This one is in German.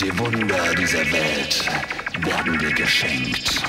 Die Wunder dieser Welt werden dir geschenkt.